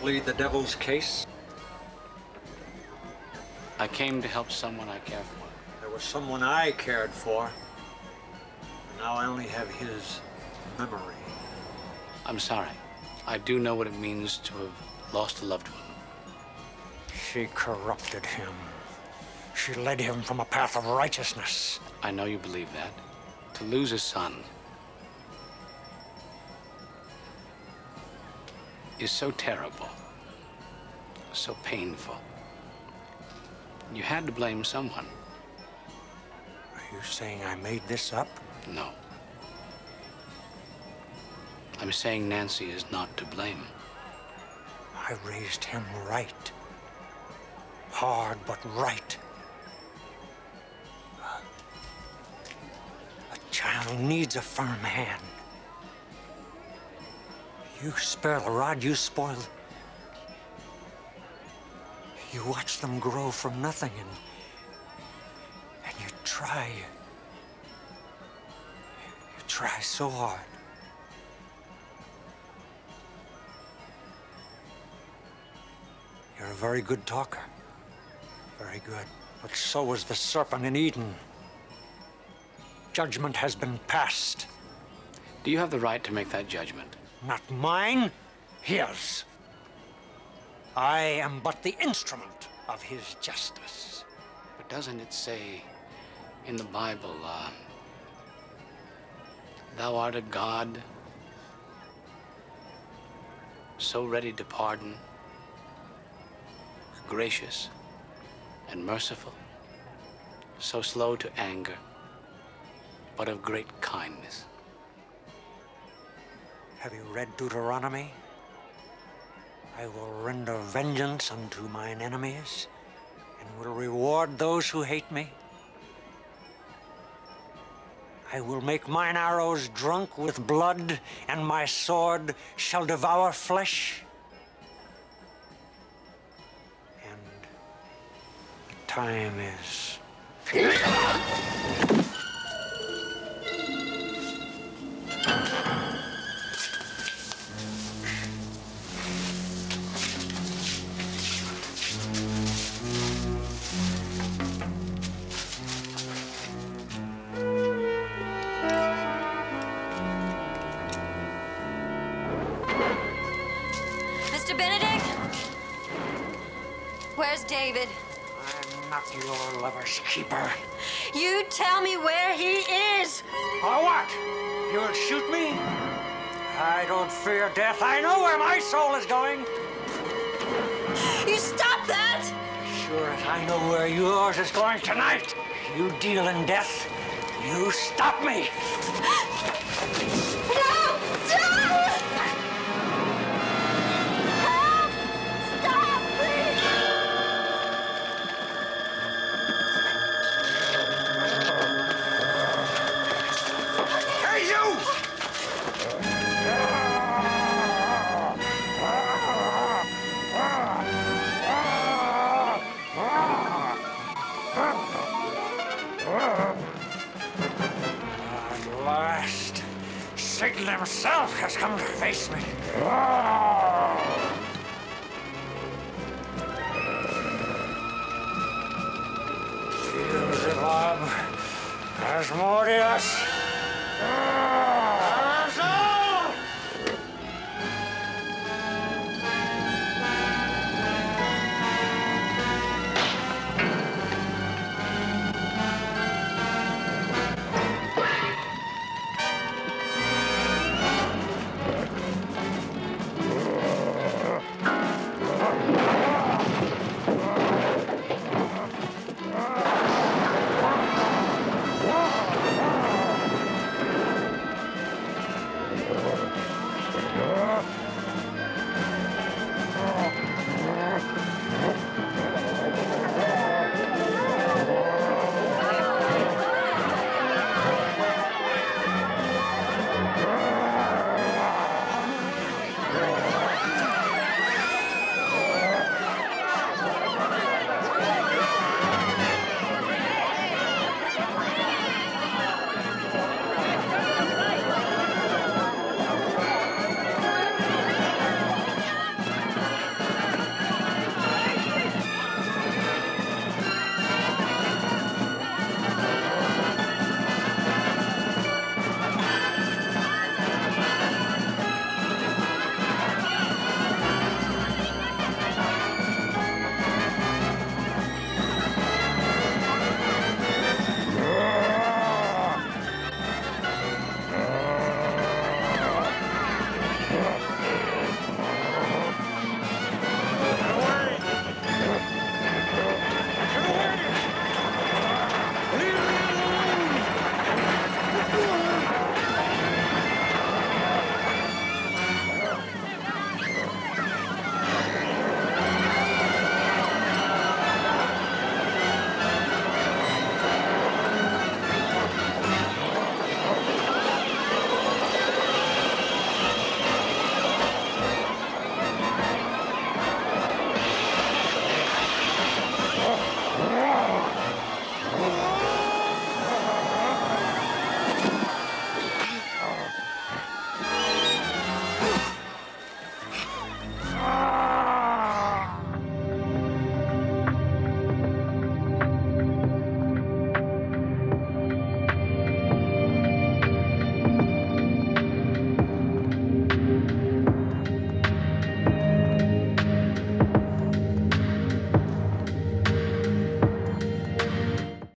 plead the devil's case? I came to help someone I care for. There was someone I cared for. And Now I only have his memory. I'm sorry. I do know what it means to have lost a loved one. She corrupted him. She led him from a path of righteousness. I know you believe that. To lose a son is so terrible, so painful. You had to blame someone. Are you saying I made this up? No. I'm saying Nancy is not to blame. I raised him right. Hard, but right. A child needs a firm hand. You spare the rod, you spoil. You watch them grow from nothing and and you try. You try so hard. You're a very good talker. Very good. But so was the serpent in Eden. Judgment has been passed. Do you have the right to make that judgment? Not mine, his. I am but the instrument of his justice. But doesn't it say in the Bible, uh, Thou art a God so ready to pardon, gracious and merciful, so slow to anger, but of great kindness. Have you read Deuteronomy? I will render vengeance unto mine enemies and will reward those who hate me. I will make mine arrows drunk with blood, and my sword shall devour flesh. And time is. Benedict? Where's David? I'm not your lover's keeper. You tell me where he is. Or what? You'll shoot me? I don't fear death. I know where my soul is going. You stop that! Sure as I know where yours is going tonight. You deal in death. You stop me. No! Has come to face me. Beelzebub, Asmodeus.